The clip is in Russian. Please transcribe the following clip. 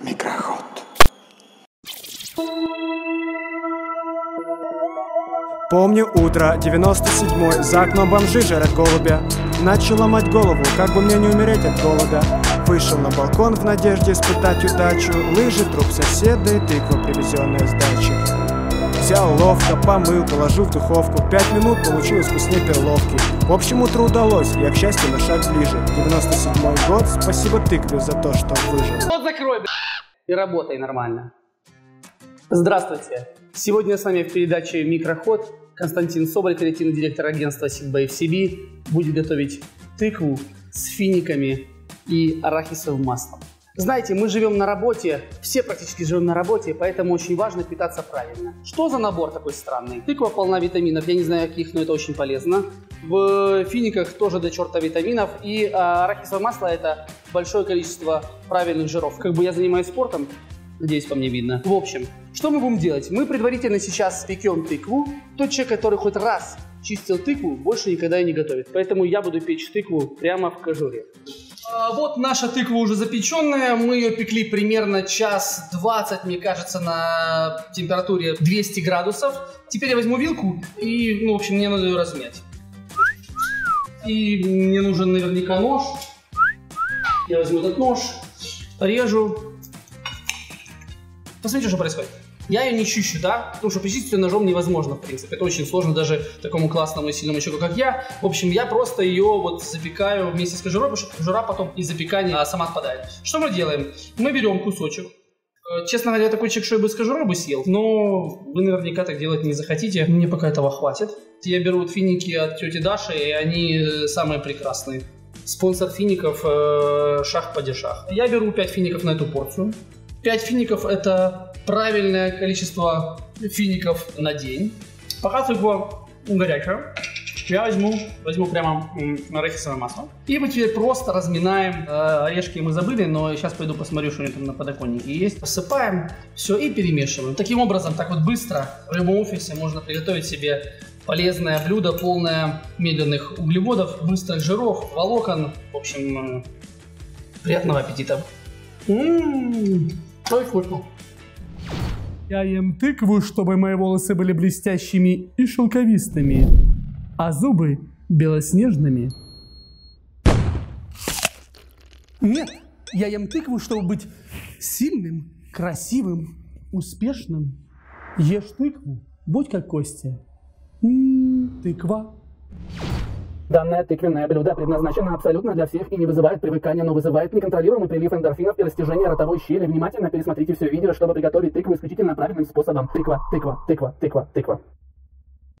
Микроход. Помню утро, 97-й, за окном бомжи жарят голубя. Начал ломать голову, как бы мне не умереть от голода. Вышел на балкон в надежде испытать удачу. Лыжи, труп соседа и тыква, привезенная с дачи Взял ловко, помыл, положил в духовку. Пять минут получилось вкуснее перловки. В общем, утро удалось, я к счастью на шаг ближе. 97-й год, спасибо тыкве за то, что выжил. Вот закрой, и работай нормально. Здравствуйте. Сегодня с вами в передаче «Микроход» Константин Соболь, креативный директор агентства Seedbay в CB, будет готовить тыкву с финиками и арахисовым маслом. Знаете, мы живем на работе, все практически живем на работе, поэтому очень важно питаться правильно. Что за набор такой странный? Тыква полна витаминов, я не знаю каких, но это очень полезно. В финиках тоже до черта витаминов. И а, арахисовое масло это большое количество правильных жиров. Как бы я занимаюсь спортом, Надеюсь, по мне видно. В общем, что мы будем делать? Мы предварительно сейчас пекем тыкву. Тот человек, который хоть раз чистил тыкву, больше никогда и не готовит. Поэтому я буду печь тыкву прямо в кожуре. А, Вот наша тыква уже запеченная. Мы ее пекли примерно час 20, мне кажется, на температуре 200 градусов. Теперь я возьму вилку и, ну, в общем, мне надо ее размять. И мне нужен наверняка нож. Я возьму этот нож, режу. Посмотрите, что происходит. Я ее не чищу, да, потому что почистить ее ножом невозможно, в принципе. Это очень сложно даже такому классному и сильному человеку, как я. В общем, я просто ее вот запекаю вместе с кожурой, потому что кожура потом из запекания а, сама отпадает. Что мы делаем? Мы берем кусочек. Э, Честно говоря, такой я бы с кожурой бы съел, но вы наверняка так делать не захотите. Мне пока этого хватит. Я беру финики от тети Даши, и они э, самые прекрасные. Спонсор фиников э, Шах Падишах. Я беру 5 фиников на эту порцию. 5 фиников это правильное количество фиников на день. Пока тыква горячая, я возьму, возьму прямо арахисовое масло. И мы теперь просто разминаем. Э, орешки мы забыли, но сейчас пойду посмотрю, что у них там на подоконнике есть. Посыпаем все и перемешиваем. Таким образом, так вот быстро в любом офисе можно приготовить себе полезное блюдо, полное медленных углеводов, быстрых жиров, волокон. В общем, э, приятного аппетита. Ммм, ой, вкусно. Я ем тыкву, чтобы мои волосы были блестящими и шелковистыми, а зубы белоснежными. Нет, я ем тыкву, чтобы быть сильным, красивым, успешным. Ешь тыкву, будь как Костя. М, тыква. Данное тыквенное блюдо предназначено абсолютно для всех и не вызывает привыкания, но вызывает неконтролируемый прилив эндорфинов и растяжение ротовой щели. Внимательно пересмотрите все видео, чтобы приготовить тыкву исключительно правильным способом. Тыква, тыква, тыква, тыква, тыква.